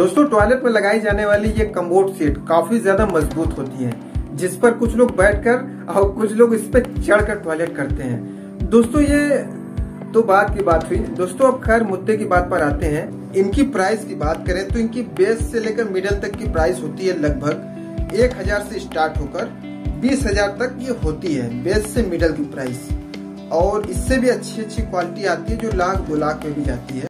दोस्तों टॉयलेट में लगाई जाने वाली ये कम्बोर्ड सीट काफ़ी ज़्यादा मज़बूत होती है, जिस पर कुछ लोग बैठकर और कुछ लोग इस पर चढ़कर टॉयलेट करते हैं। दोस्तों, ये तो बात की बात हुई। दोस्तों, अब खैर मुद्दे की बात पर आते हैं। इनकी प्राइस की बात करें तो इनकी बेस से लेकर मिडल तक की प्राइस होती है लगभग एक हज़ार से स्टार्ट होकर बीस हज़ार तक ये होती है बेस से मिडल की प्राइस और इससे भी अच्छी अच्छी क्वालिटी आती है, जो लाख दो लाख में भी जाती है।